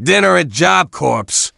Dinner at Job Corps.